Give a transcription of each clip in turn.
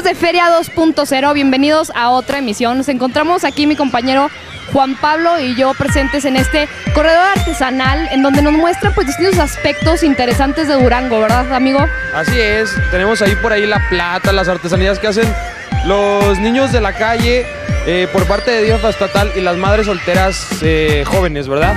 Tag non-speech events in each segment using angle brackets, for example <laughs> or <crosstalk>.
Amigos de Feria 2.0, bienvenidos a otra emisión. Nos encontramos aquí mi compañero Juan Pablo y yo presentes en este corredor artesanal en donde nos muestra pues distintos aspectos interesantes de Durango, ¿verdad, amigo? Así es, tenemos ahí por ahí la plata, las artesanías que hacen los niños de la calle eh, por parte de Dios Estatal y las madres solteras eh, jóvenes, ¿verdad?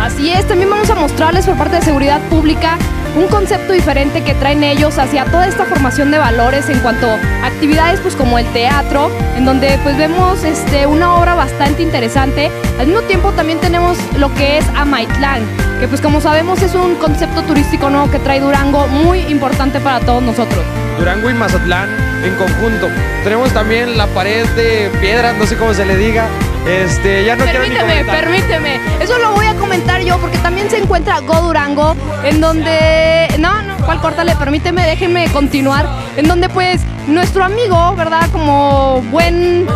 Así es, también vamos a mostrarles por parte de Seguridad Pública un concepto diferente que traen ellos hacia toda esta formación de valores en cuanto a actividades pues como el teatro, en donde pues vemos este, una obra bastante interesante. Al mismo tiempo también tenemos lo que es Amaitlán, que pues como sabemos es un concepto turístico nuevo que trae Durango muy importante para todos nosotros. Durango y Mazatlán en conjunto. Tenemos también la pared de piedra, no sé cómo se le diga, este, ya no permíteme, quiero permíteme. Eso lo voy a comentar yo porque también se encuentra Go Durango, en donde. No, no, ¿cuál córtale? Permíteme, déjenme continuar. En donde, pues, nuestro amigo, ¿verdad? Como buen.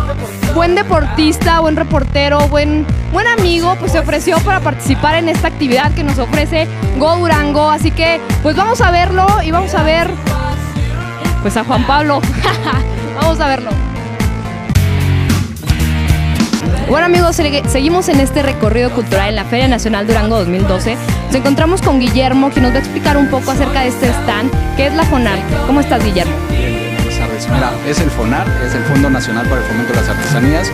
Buen deportista, buen reportero, buen, buen amigo, pues se ofreció para participar en esta actividad que nos ofrece Go Durango. Así que, pues vamos a verlo y vamos a ver, pues a Juan Pablo. <laughs> vamos a verlo. Bueno amigos, seguimos en este recorrido cultural en la Feria Nacional Durango 2012. Nos encontramos con Guillermo, que nos va a explicar un poco acerca de este stand, que es la FONAR. ¿Cómo estás, Guillermo? Bien, buenas tardes. Mira, es el FONAR, es el Fondo Nacional para el Fomento de las Artesanías.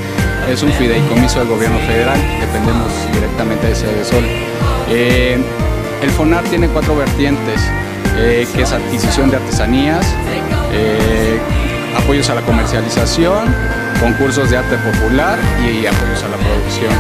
Es un fideicomiso del gobierno federal, dependemos directamente de Sol. Eh, el FONAR tiene cuatro vertientes, eh, que es adquisición de artesanías, eh, apoyos a la comercialización, concursos de arte popular y apoyos a la producción.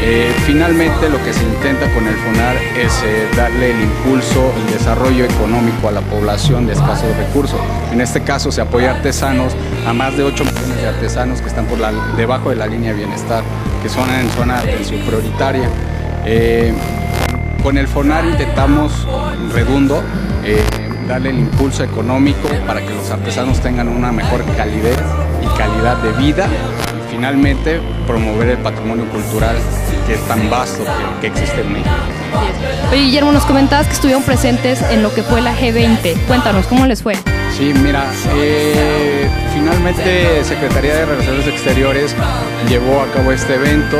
Eh, finalmente lo que se intenta con el FONAR es eh, darle el impulso, el desarrollo económico a la población de escasos recursos. En este caso se apoya a artesanos, a más de 8 millones de artesanos que están por la, debajo de la línea de bienestar, que son en zona de atención prioritaria. Eh, con el FONAR intentamos, redundo, darle el impulso económico para que los artesanos tengan una mejor calidad y calidad de vida y finalmente promover el patrimonio cultural que es tan vasto que, existe en México. Oye, Guillermo, nos comentabas que estuvieron presentes en lo que fue la G20. Cuéntanos, ¿cómo les fue? Sí, mira, eh, finalmente Secretaría de Relaciones Exteriores llevó a cabo este evento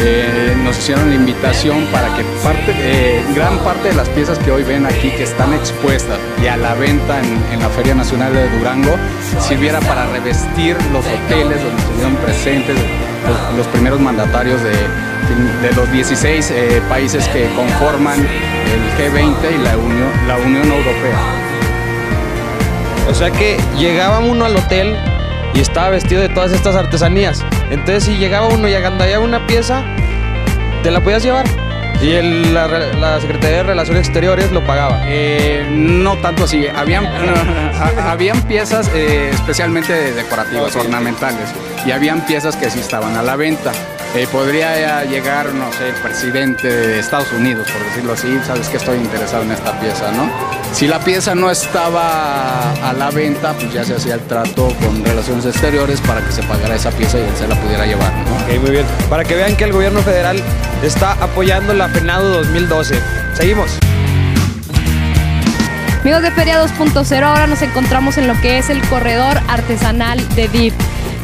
eh, nos hicieron la invitación para que eh, gran parte de las piezas que hoy ven aquí que están expuestas y a la venta en, la Feria Nacional de Durango sirviera para revestir los hoteles donde estuvieron presentes los, primeros mandatarios de, los 16 eh, países que conforman el G20 y la Unión, la Unión Europea. O sea que llegaba uno al hotel y estaba vestido de todas estas artesanías. Entonces si llegaba uno y agandallaba una pieza, te la podías llevar. Y la, Secretaría de Relaciones Exteriores lo pagaba. Eh, no tanto así. Habían, habían piezas eh, especialmente decorativas, ornamentales. Y habían piezas que sí estaban a la venta. Eh, podría llegar, no sé, el presidente de Estados Unidos, por decirlo así, sabes que estoy interesado en esta pieza, ¿no? Si la pieza no estaba a la venta, pues ya se hacía el trato con relaciones exteriores para que se pagara esa pieza y él se la pudiera llevar, ¿no? Ok, muy bien. Para que vean que el gobierno federal está apoyando la FENADO 2012. Seguimos. Amigos de Feria 2.0, ahora nos encontramos en lo que es el corredor artesanal de DIF.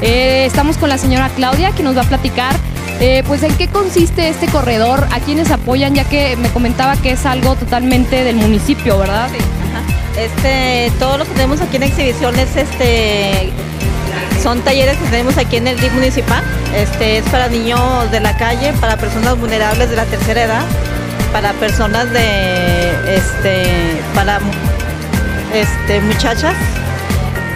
Eh, estamos con la señora Claudia que nos va a platicar eh, pues en qué consiste este corredor, a quienes apoyan, ya que me comentaba que es algo totalmente del municipio, ¿verdad? Sí, Este, todo lo que tenemos aquí en exhibiciones, este, son talleres que tenemos aquí en el DIF municipal. Este, es para niños de la calle, para personas vulnerables de la tercera edad, para personas de, este, para este, muchachas,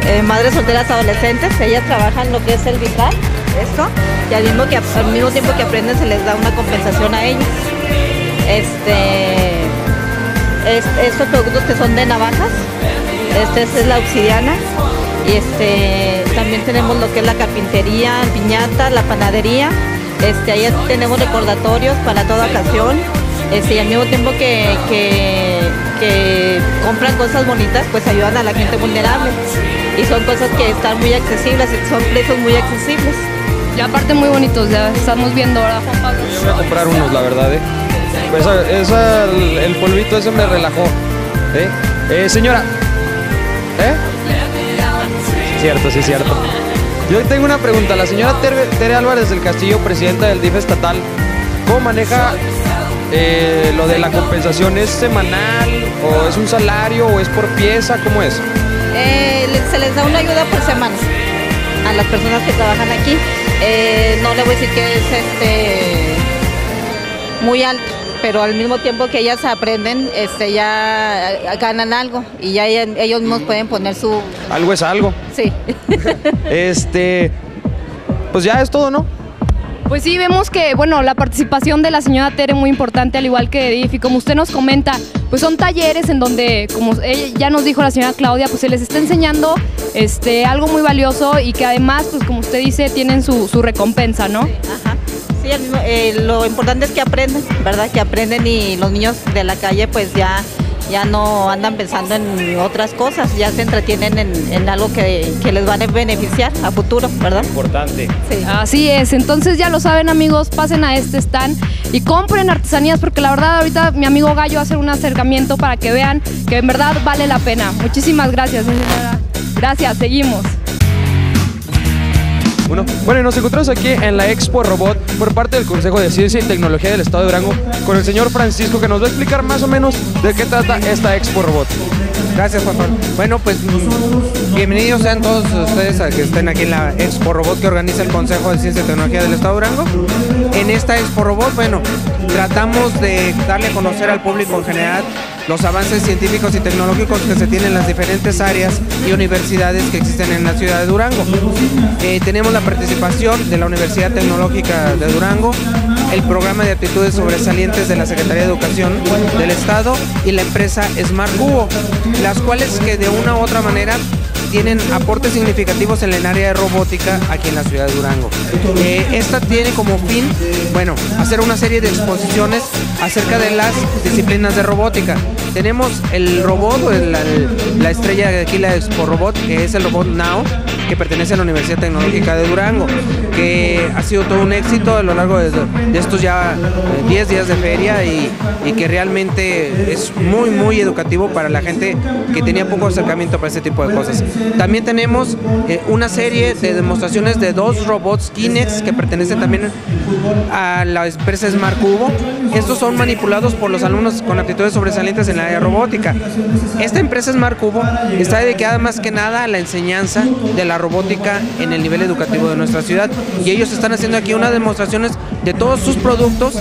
eh, madres solteras adolescentes. Ellas trabajan lo que es el vitral esto y al mismo, que, al mismo tiempo que aprenden se les da una compensación a ellos. Este, estos productos que son de navajas, este, es la obsidiana y este, también tenemos lo que es la carpintería, piñata, la panadería, este, ahí tenemos recordatorios para toda ocasión este, y al mismo tiempo que, que compran cosas bonitas, pues ayudan a la gente vulnerable y son cosas que están muy accesibles, son precios muy accesibles. Y aparte muy bonitos, ya estamos viendo ahora Juan Pablo. Yo voy a comprar unos, la verdad, ¿eh? Pues esa, el, polvito ese me relajó. ¿eh? eh señora, ¿eh? Cierto, sí, cierto. Yo tengo una pregunta. La señora Tere, Tere Álvarez del Castillo, presidenta del DIF estatal, ¿cómo maneja eh, lo de la compensación? ¿Es semanal o es un salario o es por pieza? ¿Cómo es? Eh, se les da una ayuda por semana a las personas que trabajan aquí. Eh, no le voy a decir que es este muy alto, pero al mismo tiempo que ellas aprenden, este ya eh, ganan algo y ya ellos mismos pueden poner su Algo es algo. sí. <laughs> Este, pues ya es todo, ¿no? Pues sí, vemos que, bueno, la participación de la señora Tere muy importante, al igual que de y como usted nos comenta, pues son talleres en donde, como ya nos dijo la señora Claudia, pues se les está enseñando este, algo muy valioso y que además, pues como usted dice, tienen su, su recompensa, ¿no? Ajá. Sí, al mismo- eh, lo importante es que aprenden, ¿verdad? Que aprenden y los niños de la calle pues ya, ya no andan pensando en otras cosas, ya se entretienen en, en algo que, que les va a beneficiar a futuro, ¿verdad? Importante. Sí. Así es, entonces ya lo saben amigos, pasen a este stand y compren artesanías porque la verdad ahorita mi amigo Gallo va a hacer un acercamiento para que vean que en verdad vale la pena. Muchísimas gracias, señora. Gracias, seguimos. Bueno, y nos encontramos aquí en la Expo Robot por parte del Consejo de Ciencia y Tecnología del Estado de Durango con el señor Francisco que nos va a explicar más o menos de qué trata esta Expo Robot. Gracias, Juan. Bueno, pues bienvenidos sean todos ustedes a que estén aquí en la Expo Robot que organiza el Consejo de Ciencia y Tecnología del Estado de Durango. En esta Expo Robot, bueno, tratamos de darle a conocer al público en general los avances científicos y tecnológicos que se tienen en las diferentes áreas y universidades que existen en la ciudad de Durango. Eh, tenemos la participación de la Universidad Tecnológica de Durango, el programa de aptitudes sobresalientes de la Secretaría de Educación del Estado y la empresa Smart Cubo, las cuales que de una u otra manera tienen aportes significativos en el área de robótica aquí en la ciudad de Durango. Eh, esta tiene como fin, bueno, hacer una serie de exposiciones acerca de las disciplinas de robótica. Tenemos el robot, el- la estrella de aquí, la Expo Robot, que es el robot Now, que pertenece a la Universidad Tecnológica de Durango, que ha sido todo un éxito a lo largo de, de estos ya eh, 10 días de feria y, y que realmente es muy, muy educativo para la gente que tenía poco acercamiento para este tipo de cosas. También tenemos eh, una serie de demostraciones de dos robots Kinex que pertenecen también a la empresa Smart Cubo. Estos son manipulados por los alumnos con aptitudes sobresalientes en la área robótica. Esta empresa Smart Cubo está dedicada más que nada a la enseñanza de la robótica en el nivel educativo de nuestra ciudad y ellos están haciendo aquí unas demostraciones de todos sus productos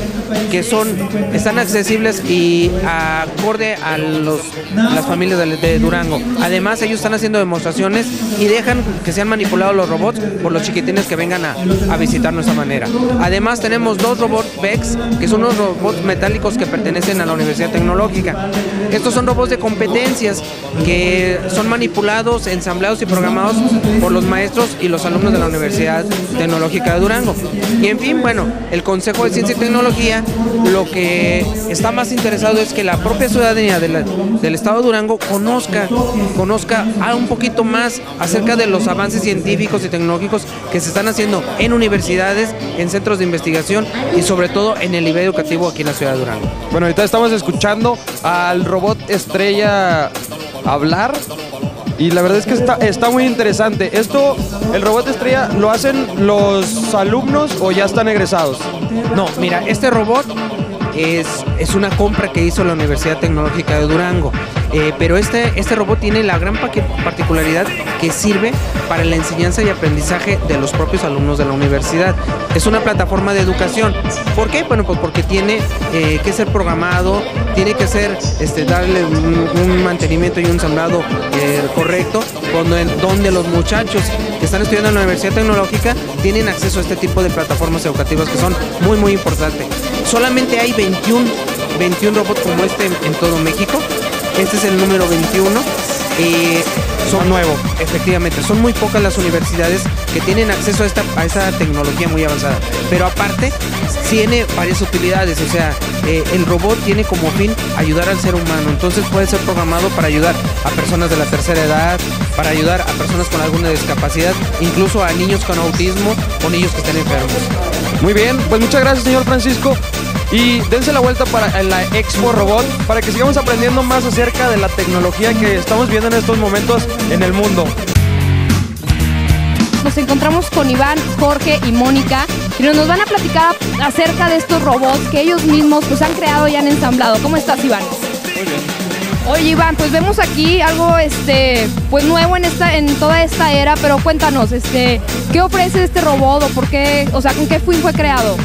que son están accesibles y acorde a los las familias de, de Durango. Además ellos están haciendo demostraciones y dejan que sean manipulados los robots por los chiquitines que vengan a, a visitar nuestra manera. Además tenemos dos robots Vex que son unos robots metálicos que pertenecen a la Universidad Tecnológica. Estos son robots de competencias que son manipulados, ensamblados y programados por los maestros y los alumnos de la Universidad Tecnológica de Durango. Y en fin, bueno, el Consejo de Ciencia y Tecnología lo que está más interesado es que la propia ciudadanía de la- del Estado de Durango conozca, conozca un poquito más acerca de los avances científicos y tecnológicos que se están haciendo en universidades, en centros de investigación y sobre todo en el nivel educativo aquí en la ciudad de Durango. Bueno, ahorita estamos escuchando al robot estrella hablar y la verdad es que está, está muy interesante. Esto, el robot estrella, ¿lo hacen los alumnos o ya están egresados? No, mira, este robot es, es una compra que hizo la Universidad Tecnológica de Durango. Eh, pero este, este robot tiene la gran particularidad que sirve para la enseñanza y aprendizaje de los propios alumnos de la universidad. Es una plataforma de educación. ¿Por qué? Bueno, pues porque tiene eh, que ser programado, tiene que ser, este, darle un, mantenimiento y un ensamblado eh, correcto, donde, donde los muchachos que están estudiando en la Universidad Tecnológica tienen acceso a este tipo de plataformas educativas que son muy, muy importantes. Solamente hay 21, 21 robots como este en todo México. Este es el número 21. Eh, son nuevos, efectivamente. Son muy pocas las universidades que tienen acceso a esta, a esta tecnología muy avanzada. Pero aparte, tiene varias utilidades. O sea, eh, el robot tiene como fin ayudar al ser humano. Entonces puede ser programado para ayudar a personas de la tercera edad, para ayudar a personas con alguna discapacidad, incluso a niños con autismo o niños que estén enfermos. Muy bien, pues muchas gracias, señor Francisco. Y dense la vuelta para en la Expo Robot para que sigamos aprendiendo más acerca de la tecnología que estamos viendo en estos momentos en el mundo. nos encontramos con Iván, Jorge y Mónica y nos van a platicar acerca de estos robots que ellos mismos pues han creado y han ensamblado. ¿Cómo estás, Iván? Muy bien. Oye, Iván, pues vemos aquí algo este pues nuevo en esta en toda esta era, pero cuéntanos, este, ¿qué ofrece este robot o por qué, o sea, con qué fin fue creado?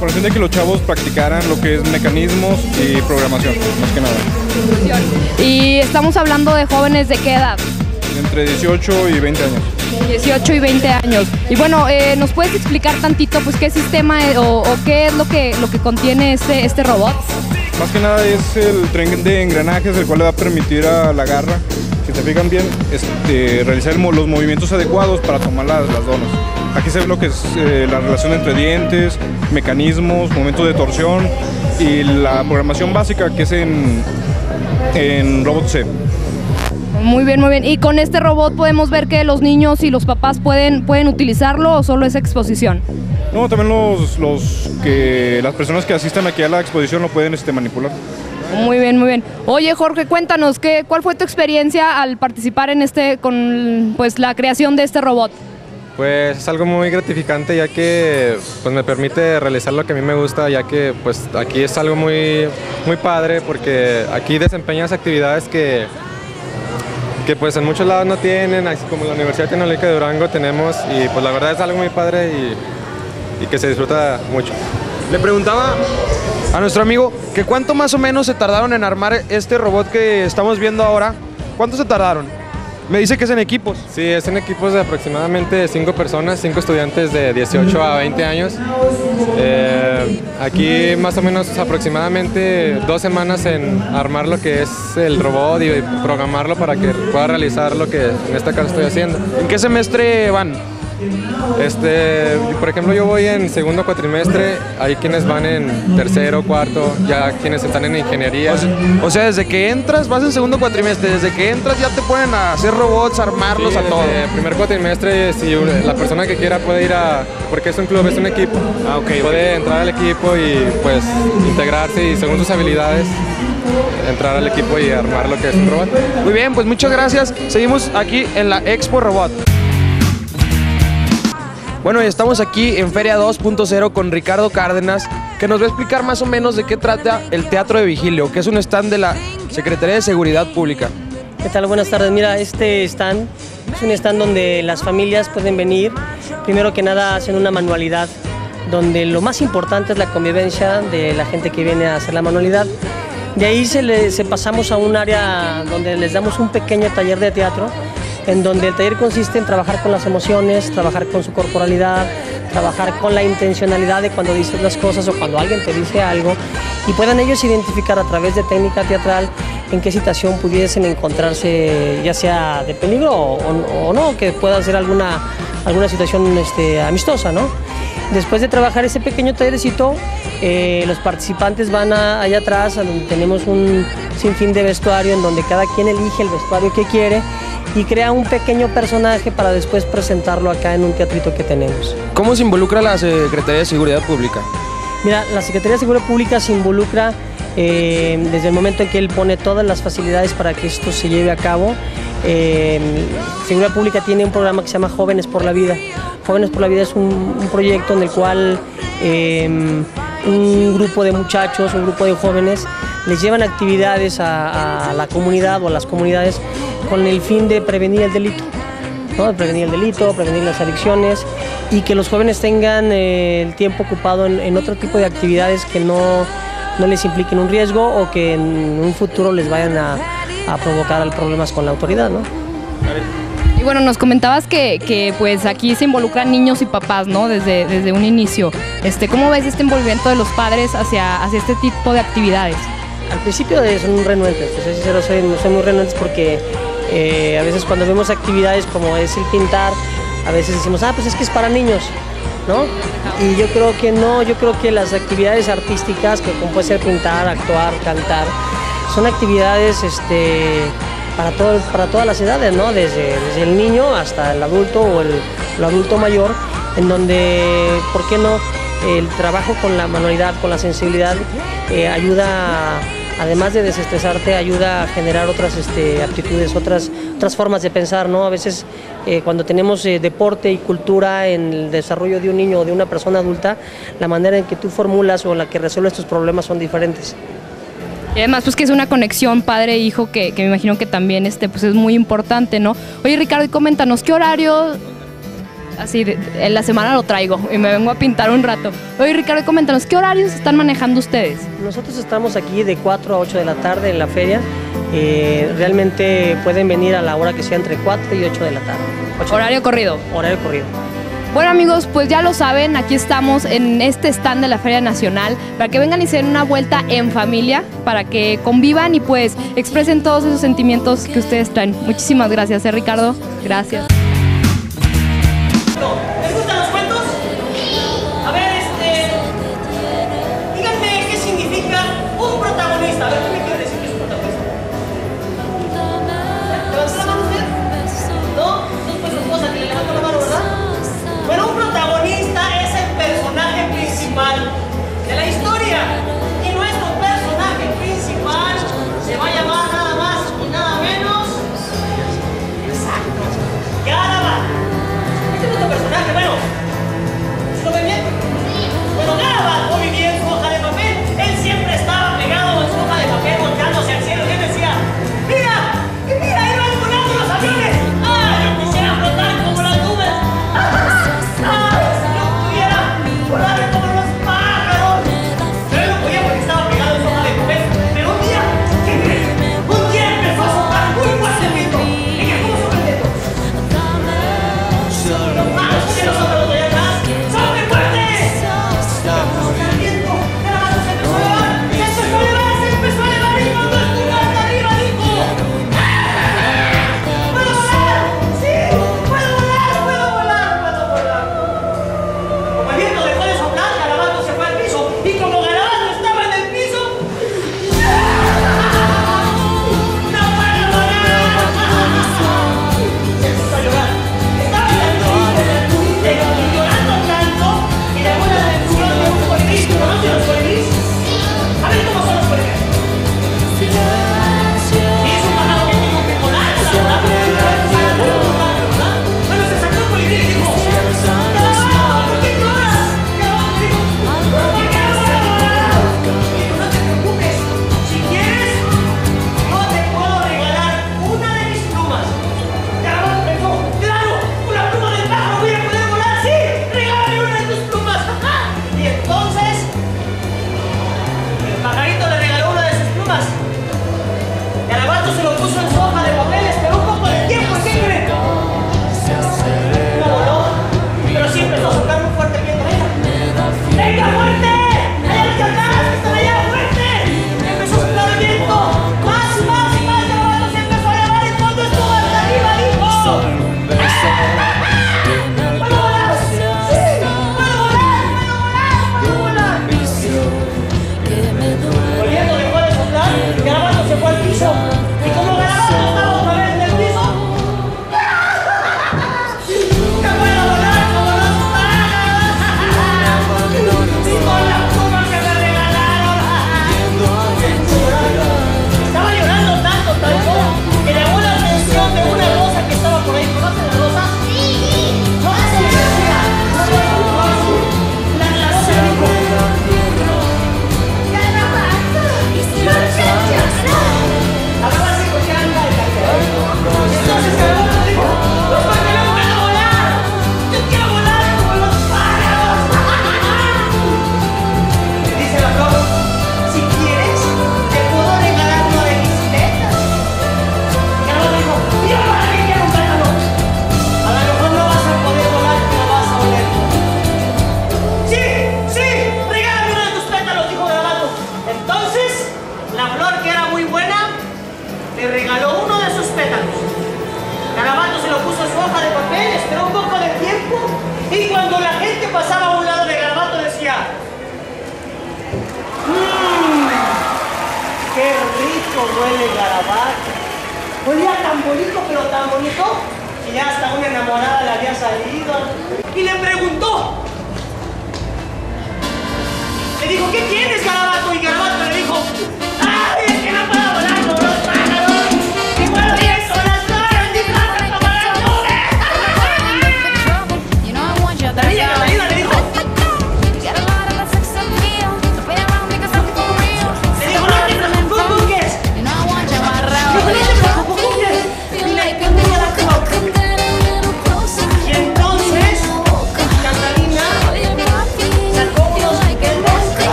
Con de que los chavos practicaran lo que es mecanismos y programación, más que nada. Y estamos hablando de jóvenes de qué edad? Entre 18 y 20 años. 18 y 20 años. Y bueno, eh, ¿nos puedes explicar tantito pues qué sistema o, o qué es lo que, lo que contiene este, este robot? Más que nada es el tren de engranajes el cual le va a permitir a la garra, si se fijan bien, este, realizar los movimientos adecuados para tomar las, las donas. Aquí se ve lo que es eh, la relación entre dientes, mecanismos, momentos de torsión y la programación básica que es en, en Robot C. Muy bien, muy bien. ¿Y con este robot podemos ver que los niños y los papás pueden, pueden utilizarlo o solo es exposición? No, también los, los que las personas que asistan aquí a la exposición lo pueden este, manipular. Muy bien, muy bien. Oye, Jorge, cuéntanos, ¿qué, ¿cuál fue tu experiencia al participar en este, con pues, la creación de este robot? Pues es algo muy gratificante ya que pues me permite realizar lo que a mí me gusta ya que pues aquí es algo muy muy padre porque aquí desempeñas actividades que que pues en muchos lados no tienen, así como la Universidad Tecnológica de Durango tenemos y pues la verdad es algo muy padre y, y que se disfruta mucho. Le preguntaba a nuestro amigo que cuánto más o menos se tardaron en armar este robot que estamos viendo ahora. ¿Cuánto se tardaron? Me dice que es en equipos. Sí, es en equipos de aproximadamente 5 personas, 5 estudiantes de 18 a 20 años. Eh, aquí más o menos aproximadamente dos semanas en armar lo que es el robot y programarlo para que pueda realizar lo que en este caso estoy haciendo. ¿En qué semestre van? Este, por ejemplo, yo voy en segundo cuatrimestre, hay quienes van en tercero, cuarto, ya quienes están en ingeniería. O sea, desde que entras, vas en segundo cuatrimestre, desde que entras ya te a hacer robots, armarlos, Sí, a todo. desde primer cuatrimestre, si la persona que quiera puede ir a, porque es un club, es un equipo, Ah, ok, ok. puede entrar al equipo y pues integrarse y según sus habilidades entrar al equipo y armar lo que es un robot. Muy bien, pues muchas gracias. Seguimos aquí en la Expo Robot. Bueno, estamos aquí en Feria 2.0 con Ricardo Cárdenas, que nos va a explicar más o menos de qué trata el Teatro de Vigilio, que es un stand de la Secretaría de Seguridad Pública. ¿Qué tal? Buenas tardes. Mira, este stand es un stand donde las familias pueden venir. Primero que nada hacen una manualidad, donde lo más importante es la convivencia de la gente que viene a hacer la manualidad. De ahí se, se pasamos a un área donde les damos un pequeño taller de teatro, en donde el taller consiste en trabajar con las emociones, trabajar con su corporalidad, trabajar con la intencionalidad de cuando dices las cosas o cuando alguien te dice algo y puedan ellos identificar a través de técnica teatral en qué situación pudiesen encontrarse, ya sea de peligro o, no, que pueda ser alguna, alguna situación este, amistosa, ¿no? Después de trabajar ese pequeño tallercito, eh, los participantes van a- allá atrás, donde tenemos un sinfín de vestuario, en donde cada quien elige el vestuario que quiere y crea un pequeño personaje para después presentarlo acá en un teatrito que tenemos. ¿Cómo se involucra la Secretaría de Seguridad Pública? Mira, la Secretaría de Seguridad Pública se involucra eh, desde el momento en que él pone todas las facilidades para que esto se lleve a cabo. Eh, Seguridad Pública tiene un programa que se llama Jóvenes por la Vida. Jóvenes por la Vida es un, un proyecto en el cual eh, un grupo de muchachos, un grupo de jóvenes, les llevan actividades a, la comunidad o a las comunidades con el fin de prevenir el delito. ¿no? prevenir el delito, prevenir las adicciones y que los jóvenes tengan eh, el tiempo ocupado en, en otro tipo de actividades que no, no les impliquen un riesgo o que en un futuro les vayan a, a provocar problemas con la autoridad. ¿no? Y bueno, nos comentabas que, que, pues aquí se involucran niños y papás, ¿no? Desde, desde un inicio. Este, ¿Cómo ves este envolvimiento de los padres hacia, hacia este tipo de actividades? Al principio son renuentes, te soy sincero, soy, soy muy renuentes porque eh, a veces cuando vemos actividades como es el pintar, a veces decimos, ah, pues es que es para niños, ¿no? Y yo creo que no, yo creo que las actividades artísticas, como puede ser pintar, actuar, cantar, son actividades este, para, todo, para todas las edades, ¿no? Desde, desde el niño hasta el adulto o el, el adulto mayor, en donde, ¿por qué no? El trabajo con la manualidad, con la sensibilidad, eh, ayuda a además de desestresarte, ayuda a generar otras este, aptitudes, otras, formas de pensar, ¿no? A veces eh, cuando tenemos eh, deporte y cultura en el desarrollo de un niño o de una persona adulta, la manera en que tú formulas o en la que resuelves tus problemas son diferentes. Y además, pues que es una conexión padre-hijo que, que, me imagino que también este, pues, es muy importante, ¿no? Oye, Ricardo, y coméntanos, ¿qué horario así, en la semana lo traigo y me vengo a pintar un rato. Oye, Ricardo, coméntanos, ¿qué horarios están manejando ustedes? Nosotros estamos aquí de 4 a 8 de la tarde en la feria. Eh, realmente pueden venir a la hora que sea entre 4 y 8 de la tarde. horario corrido. Horario corrido. Bueno amigos, pues ya lo saben, aquí estamos en este stand de la Feria Nacional para que vengan y se den una vuelta en familia, para que convivan y pues expresen todos esos sentimientos que ustedes traen. Muchísimas gracias, ¿eh, Ricardo? Gracias.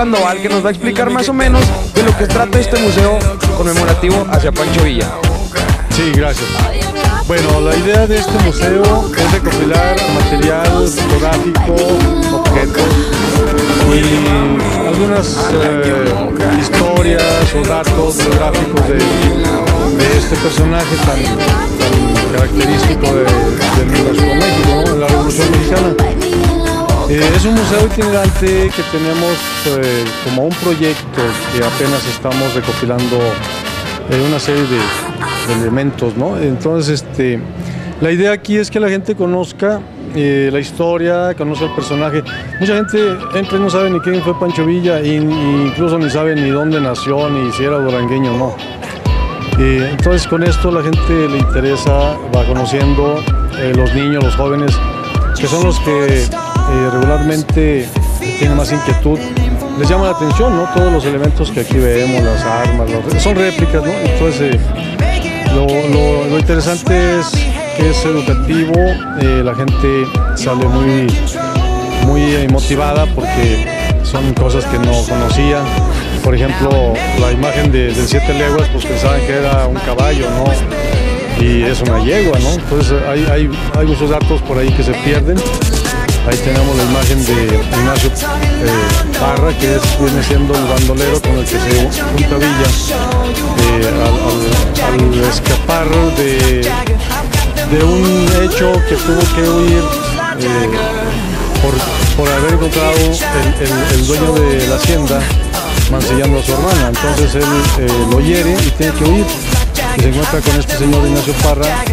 Sandoval, que nos va a explicar más o menos de lo que trata este museo conmemorativo hacia Pancho Villa. Sí, gracias. Bueno, la idea de este museo es recopilar material fotográfico, objetos y algunas eh, historias o datos biográficos de, este personaje tan, característico de, de México, ¿no? la Revolución Mexicana. Eh, es un museo itinerante que tenemos eh, como un proyecto que apenas estamos recopilando eh, una serie de, elementos, ¿no? Entonces, este, la idea aquí es que la gente conozca la historia, conozca el personaje. Mucha gente entra y no sabe ni quién fue Pancho Villa, y, incluso ni sabe ni dónde nació, ni si era durangueño o no. Entonces, con esto la gente le interesa, va conociendo los niños, los jóvenes, que son los que eh, regularmente tienen más inquietud. Les llama la atención, ¿no? Todos los elementos que aquí vemos, las armas, son réplicas, ¿no? Entonces, eh, lo, interesante es que es educativo, eh, la gente sale muy, muy eh, motivada porque son cosas que no conocía. Por ejemplo, la imagen de, del siete leguas, pues pensaban que era un caballo, ¿no? Y es una yegua, ¿no? Entonces hay, hay muchos datos por ahí que se pierden. Ahí tenemos la imagen de Ignacio eh, Parra, que es, viene siendo el bandolero con el que se junta Villa eh, al, escapar de, un hecho que tuvo que huir eh, por, haber encontrado el, dueño de la hacienda mancillando a su hermana. Entonces él lo hiere y tiene que huir. Y se encuentra con este señor Ignacio Parra,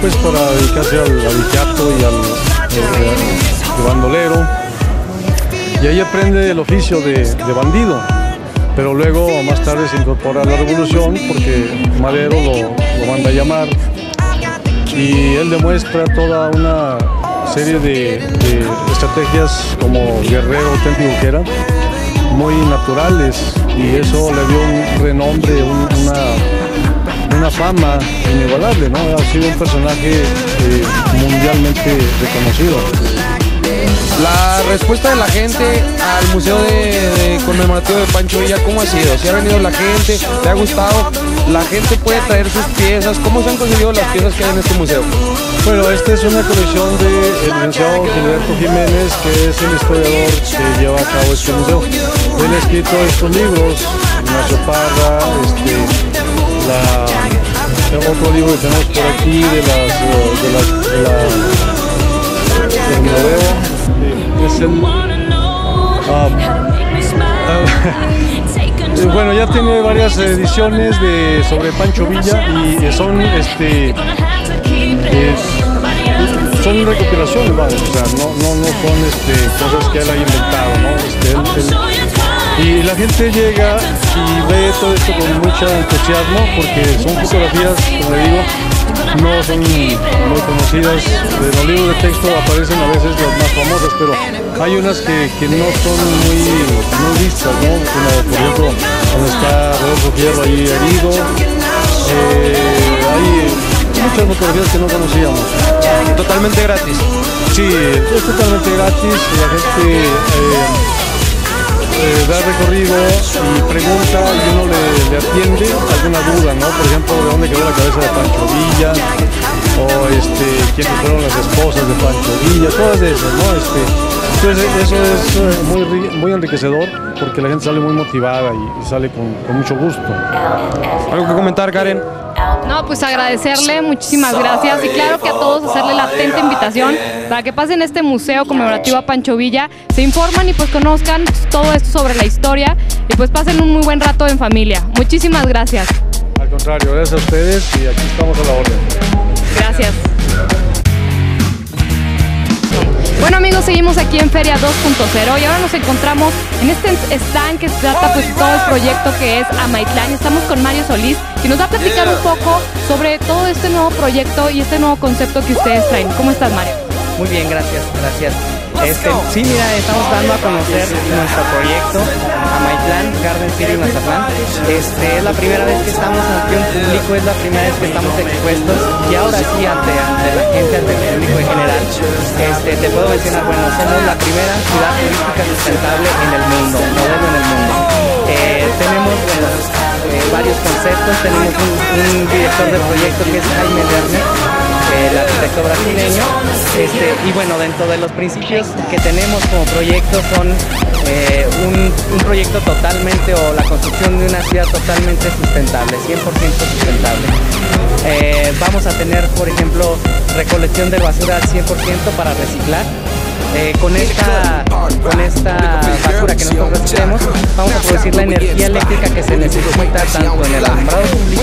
pues para dedicarse al, al y al de bandolero. Y ahí aprende el oficio de, bandido. Pero luego más tarde se incorpora a la revolución porque Madero lo, lo manda a llamar y él demuestra toda una serie de, estrategias como guerrero auténtico que era, muy naturales y eso le dio un renombre, un- una, una fama inigualable, ¿no? Ha sido un personaje eh, mundialmente reconocido. La respuesta de la gente al museo de, de conmemorativo de Pancho Villa, ¿cómo ha sido? Si ha venido la gente, ¿te ha gustado? La gente puede traer sus piezas. ¿Cómo se han conseguido las piezas que hay en este museo? Bueno, esta es una colección del licenciado Gilberto Jiménez, que es el historiador que lleva a cabo este museo. Él ha escrito estos libros, Ignacio Parra, este, la, otro libro que tenemos por aquí de las, eh, de las, de la, eh, es el, ah, <laughs> eh, bueno, ya tiene varias ediciones de sobre Pancho Villa y son este es- son recopilaciones, vamos, o sea, no, no, no son este, cosas que él haya inventado, ¿no? Este, y la gente llega y ve todo esto con mucho entusiasmo porque son fotografías, como le digo, no son muy conocidas. De los libros de texto aparecen a veces las más famosas, pero hay unas que, que no son muy, muy vistas, ¿no? Como por ejemplo donde está Rodolfo Fierro ahí herido. Eh, hay muchas fotografías que no conocíamos. Totalmente gratis. Sí, es totalmente gratis. La gente eh, eh, da recorrido y pregunta y uno le, atiende alguna duda, ¿no? Por ejemplo, de dónde quedó la cabeza de Pancho Villa, o este, quiénes fueron las esposas de Pancho Villa, todas esas, ¿no? Este, entonces eso es eh, muy, muy enriquecedor porque la gente sale muy motivada y, sale con mucho gusto. ¿Algo que comentar, Karen? No, pues agradecerle, muchísimas gracias y claro que a todos hacerle la atenta invitación para que pasen este museo conmemorativo a Pancho Villa, se informan y pues conozcan todo esto sobre la historia y pues pasen un muy buen rato en familia. Muchísimas gracias. Al contrario, gracias a ustedes y aquí estamos a la orden. Gracias. Bueno amigos, seguimos aquí en Feria 2.0 y ahora nos encontramos en este stand que trata pues todo el proyecto que es Amaitlán. Estamos con Mario Solís y nos va a platicar un poco sobre todo este nuevo proyecto y este nuevo concepto que ustedes traen. ¿Cómo estás Mario? Muy bien, gracias, gracias. Este, sí, mira, estamos dando a conocer nuestro proyecto a Maitlán, Garden City Mazatlán. Este, es la primera vez que estamos ante un público, es la primera vez que estamos expuestos y ahora sí ante, ante la gente, ante el público en general. Este, te puedo mencionar, bueno, somos la primera ciudad turística sustentable en el mundo, modelo en el mundo. Eh, tenemos bueno, eh, varios conceptos, tenemos un, un director de proyecto que es Jaime Werner, eh, el arquitecto brasileño. Este, y bueno, dentro de los principios que tenemos como proyecto son eh, un, proyecto totalmente o la construcción de una ciudad totalmente sustentable, 100% sustentable. Eh, vamos a tener, por ejemplo, recolección de basura al 100% para reciclar. Eh, con esta con esta basura que nosotros reciclemos vamos a producir la energía eléctrica que se necesita tanto en el alumbrado público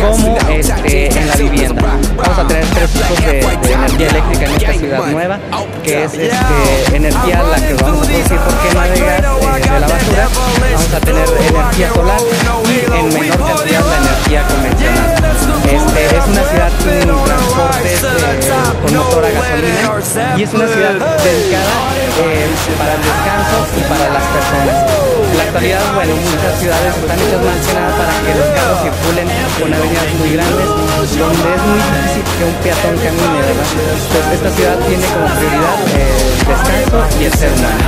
como este, en la vivienda. Vamos a tener tres tipos de, de energía eléctrica en esta ciudad nueva, que es este, energía la que vamos a producir por quema de gas eh, de la basura, vamos a tener energía solar y en menor cantidad la energía convencional. Este, es una ciudad con transportes eh, con motor a gasolina y es una ciudad dedicada eh, para el descanso y para las personas. En la actualidad, bueno, muchas ciudades están hechas más que para que los carros circulen con avenidas muy grandes, donde es muy difícil que un peatón camine, ¿verdad? Pues esta ciudad tiene como prioridad eh, el descanso y el ser humano.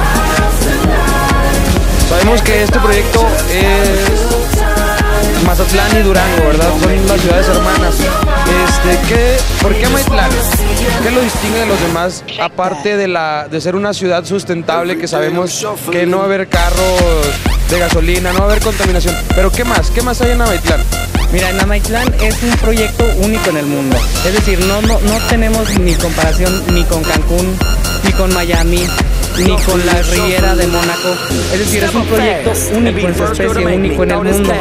Sabemos que este proyecto es Mazatlán y Durango, ¿verdad? Son las ciudades hermanas. Este, ¿qué, ¿Por qué Mazatlán? ¿Qué lo distingue de los demás? Aparte de, la, de ser una ciudad sustentable que sabemos que no va a haber carros de gasolina, no va a haber contaminación. Pero ¿qué más? ¿Qué más hay en Amaitlán? Mira, en Amaitlán es un proyecto único en el mundo. Es decir, no, no, no tenemos ni comparación ni con Cancún, ni con Miami, ni con la Riviera de Mónaco. Es decir, es un proyecto único en su especie, único en el mundo.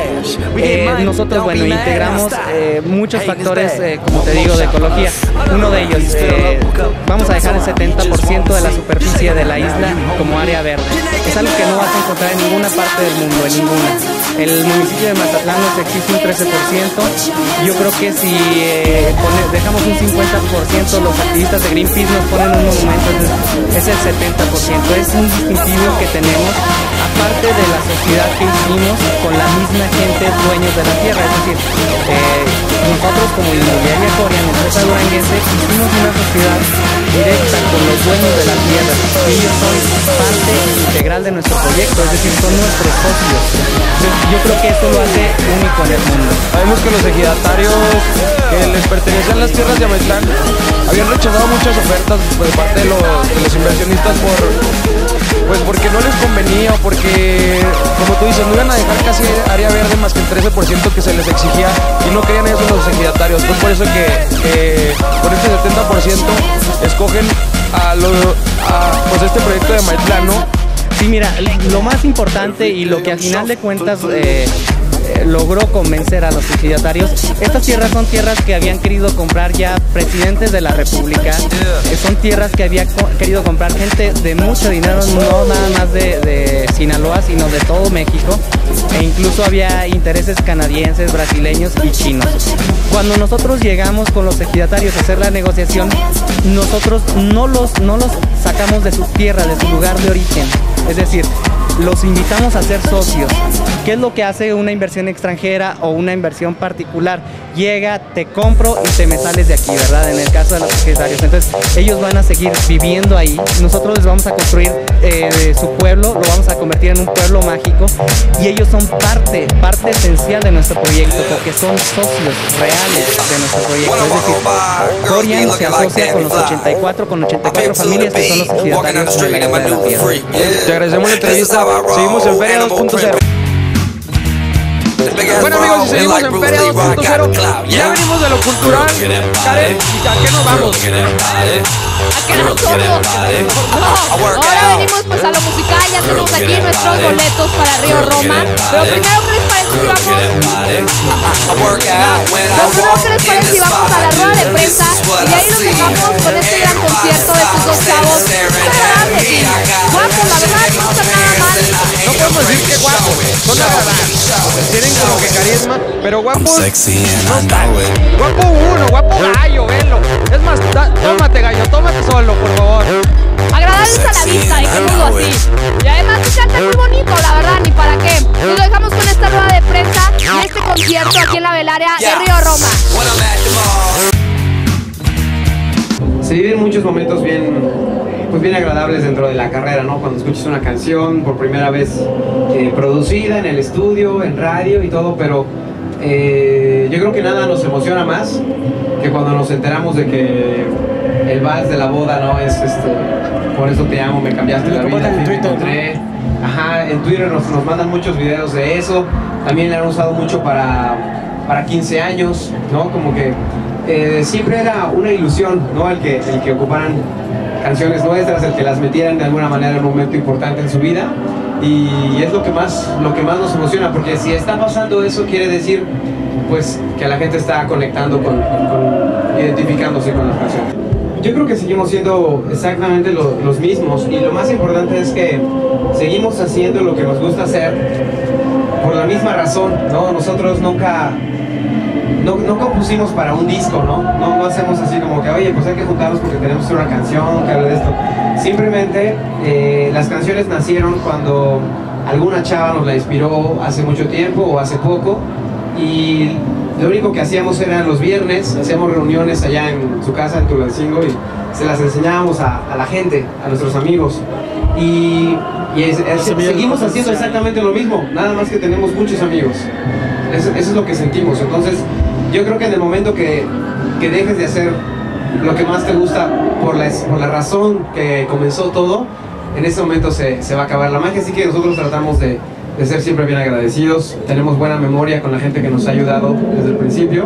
Eh, nosotros, bueno, integramos eh, muchos factores, eh, como te digo, de ecología. Uno de ellos, eh, vamos a dejar el 70% de la superficie de la isla como área verde. Es algo que no vas a encontrar en ninguna parte del mundo, en ninguna. El municipio de Mazatlán nos exige un 13%. Yo creo que si eh, dejamos un 50%, los activistas de Greenpeace nos ponen un monumento, es, es el 70%. Es un distintivo que tenemos, aparte de la sociedad que hicimos con la misma gente dueños de la tierra. Es decir, eh, nosotros como Inmobiliaria Corea, empresa duranguense, hicimos una sociedad directa con los dueños de la tierra. Ellos son parte integral de nuestro proyecto, es decir, son nuestros socios. Yo creo que esto lo hace único en el mundo. Sabemos que los ejidatarios que les pertenecen las tierras de Amaitlán habían rechazado muchas ofertas por parte de los, de los inversionistas por pues porque no les convenía o porque como tú dices no iban a dejar casi área verde más que el 13% que se les exigía y no querían eso los ejidatarios pues por eso que, que con este 70% escogen a, lo, a pues este proyecto de Amaitlán ¿no? Sí, mira, lo más importante y lo que al final de cuentas eh, eh, logró convencer a los ejidatarios, estas tierras son tierras que habían querido comprar ya presidentes de la República, eh, son tierras que había querido comprar gente de mucho dinero, no nada más de, de Sinaloa, sino de todo México, e incluso había intereses canadienses, brasileños y chinos. Cuando nosotros llegamos con los ejidatarios a hacer la negociación, nosotros no los, no los sacamos de su tierra, de su lugar de origen. Es decir, los invitamos a ser socios. ¿Qué es lo que hace una inversión extranjera o una inversión particular? Llega, te compro y te me sales de aquí, ¿verdad? En el caso de los ejidatarios. Entonces, ellos van a seguir viviendo ahí. Nosotros les vamos a construir eh, su pueblo, lo vamos a convertir en un pueblo mágico y ellos son parte, parte esencial de nuestro proyecto porque son socios reales de nuestro proyecto. Es decir, Corian se asocia con los 84, con 84 familias que son los ejidatarios de la. Te agradecemos la entrevista. Seguimos en Feria 2.0. Bueno amigos, y seguimos en Feria 2.0. Ya venimos de lo cultural. Karen, ¿y a qué nos vamos? No, ahora venimos pues a lo musical, ya tenemos aquí nuestros boletos para Río Roma. Pero primero, ¿qué les parece si vamos? Lo primero que les parece si vamos a la rueda de prensa y de ahí nos dejamos con este gran concierto de estos dos chavos. Y guapos, la verdad, no están nada mal. No podemos decir que guapos, son agradables. Tienen como que carisma, pero guapos no están. Guapo uno, guapo gallo, velo. Es más, tómate gallo, tómate solo, por favor. Agradables a la vista, y dejémoslo así. Y además se canta muy bonito, la verdad, ni para qué. Nos lo dejamos con esta rueda de prensa en este concierto aquí en la velaria de Río Roma. Se viven muchos momentos bien, pues bien agradables dentro de la carrera, ¿no? Cuando escuchas una canción por primera vez eh, producida en el estudio, en radio y todo, pero eh, yo creo que nada nos emociona más que cuando nos enteramos de que el vals de la boda, ¿no? Es este, por eso te amo, me cambiaste la vida, en Twitter. Ajá, en Twitter nos, nos mandan muchos videos de eso, también la han usado mucho para, para 15 años, ¿no? Como que eh, siempre era una ilusión, ¿no? El que, el que ocuparan canciones nuestras, el que las metieran de alguna manera en un momento importante en su vida. Y es lo que más, lo que más nos emociona, porque si está pasando eso quiere decir pues que la gente está conectando con, con- identificándose con las canciones. Yo creo que seguimos siendo exactamente lo- los mismos y lo más importante es que seguimos haciendo lo que nos gusta hacer por la misma razón, ¿no? Nosotros nunca no, no compusimos para un disco, ¿no? ¿no? No hacemos así como que, oye, pues hay que juntarnos porque tenemos una canción que hable de esto. Simplemente eh, las canciones nacieron cuando alguna chava nos la inspiró hace mucho tiempo o hace poco y lo único que hacíamos era los viernes, hacíamos reuniones allá en su casa en Tulancingo y se las enseñábamos a, a la gente, a nuestros amigos. Y, es- es- seguimos haciendo exactamente lo mismo, nada más que tenemos muchos amigos. Eso, eso es lo que sentimos. Entonces, yo creo que en el momento que, que dejes de hacer lo que más te gusta por la, por la razón que comenzó todo, en ese momento se, se va a acabar la magia. Así que nosotros tratamos de, de ser siempre bien agradecidos. Tenemos buena memoria con la gente que nos ha ayudado desde el principio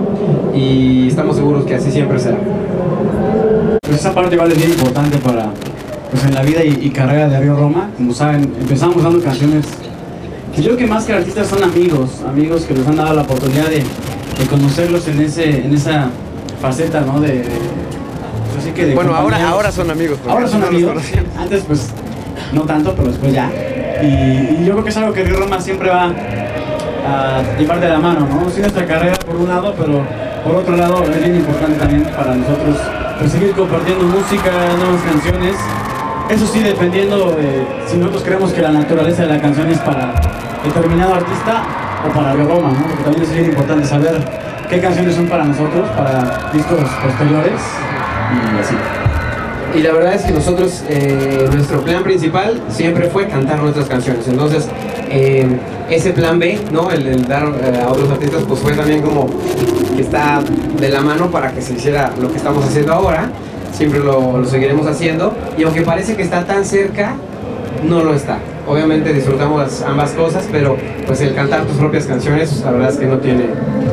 y estamos seguros que así siempre será. Pues esa parte es bien importante para, pues en la vida y, y carrera de Río Roma. Como saben, empezamos dando canciones que yo creo que más que artistas son amigos, amigos que nos han dado la oportunidad de, de conocerlos en, ese, en esa faceta, ¿no? De, así que Bueno, ahora, ahora son amigos. Ahora son no amigos. Antes pues no tanto, pero después ya. Y, y yo creo que es algo que Río Roma siempre va a llevar de la mano, ¿no? Sí nuestra carrera por un lado, pero por otro lado es bien importante también para nosotros pues, seguir compartiendo música, nuevas canciones. Eso sí, dependiendo de si nosotros creemos que la naturaleza de la canción es para determinado artista o para Río Roma, ¿no? Porque también es bien importante saber qué canciones son para nosotros, para discos posteriores y así. Y la verdad es que nosotros, eh, nuestro plan principal siempre fue cantar nuestras canciones. Entonces, eh, ese plan B, ¿no? El, el dar eh, a otros artistas, pues fue también como que está de la mano para que se hiciera lo que estamos haciendo ahora. Siempre lo, lo seguiremos haciendo. Y aunque parece que está tan cerca, no lo está. Obviamente disfrutamos ambas cosas, pero pues el cantar tus propias canciones, la verdad es que no tiene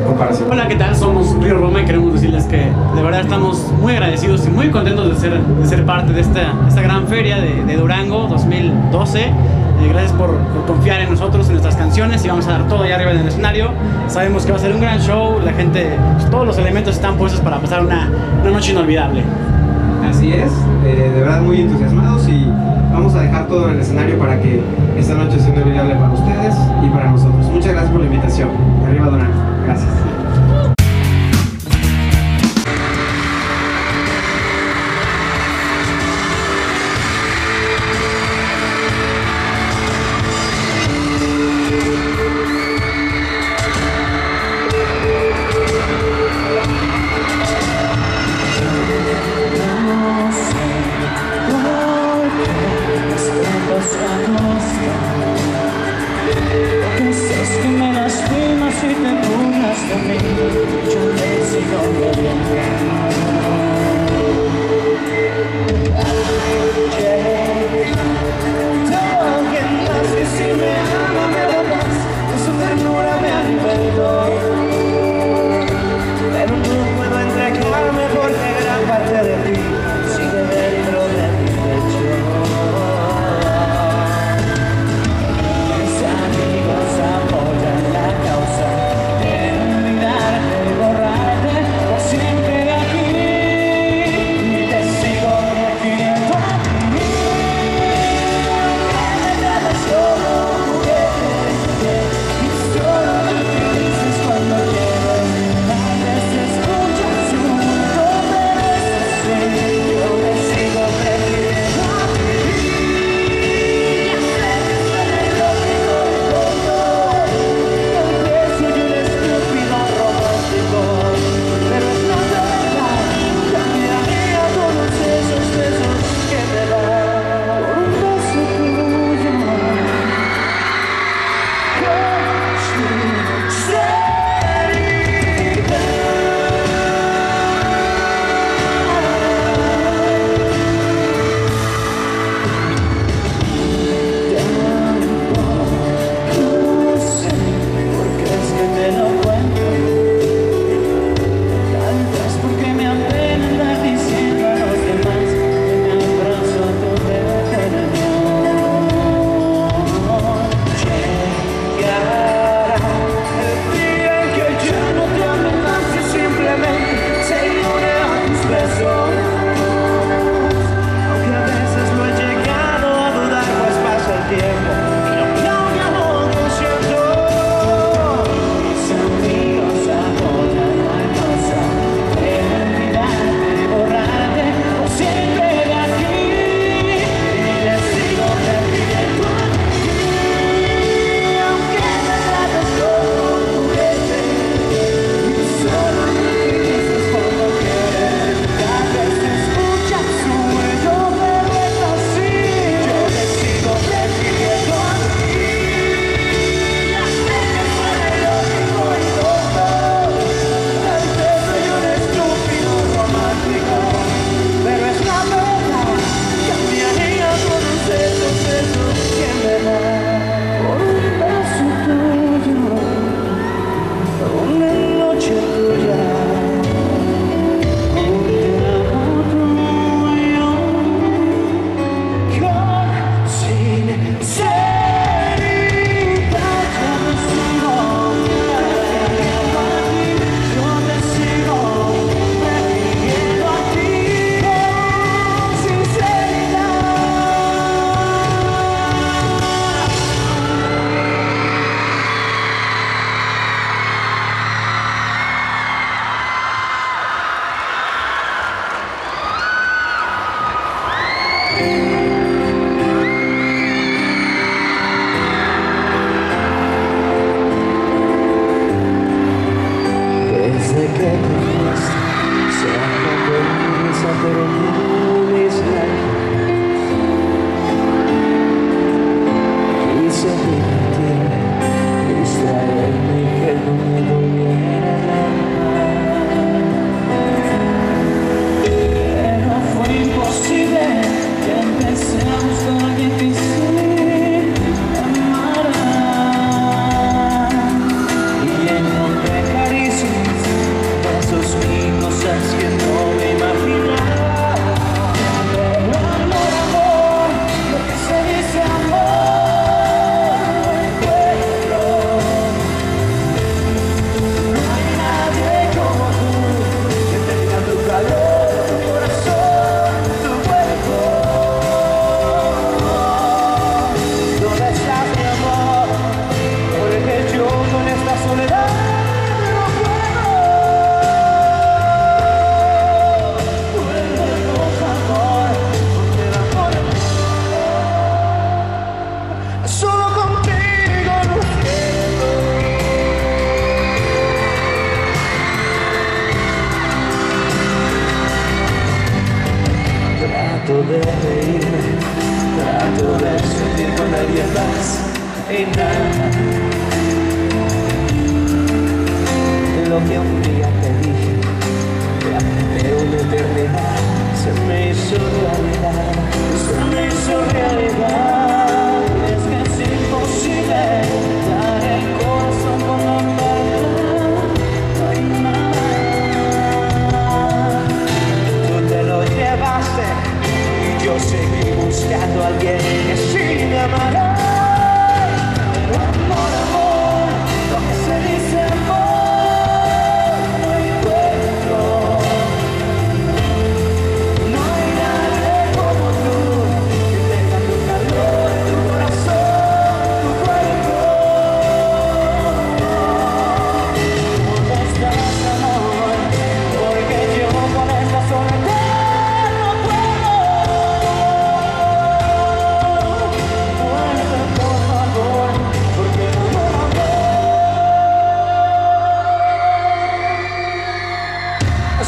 comparación. Hola, ¿qué tal? Somos Río Roma y queremos decirles que de verdad estamos muy agradecidos y muy contentos de ser, de ser parte de esta, esta gran feria de, de Durango 2012. Eh, gracias por, por confiar en nosotros, en nuestras canciones y vamos a dar todo allá arriba en el escenario. Sabemos que va a ser un gran show, la gente, pues, todos los elementos están puestos para pasar una, una noche inolvidable. Así es, eh, de verdad muy entusiasmados y vamos a dejar todo en el escenario para que esta noche sea inolvidable para ustedes y para nosotros. Muchas gracias por la invitación. Arriba Durango. Gracias.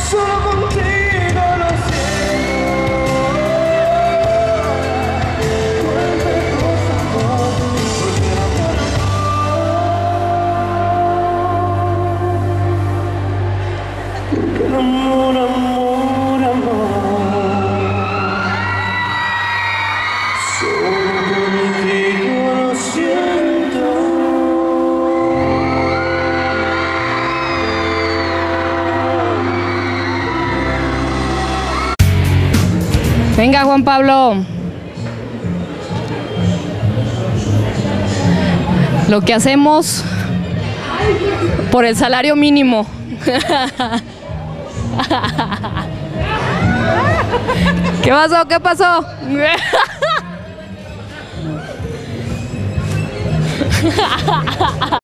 son of a Pablo, lo que hacemos por el salario mínimo. <laughs> ¿Qué pasó? ¿Qué pasó? <laughs>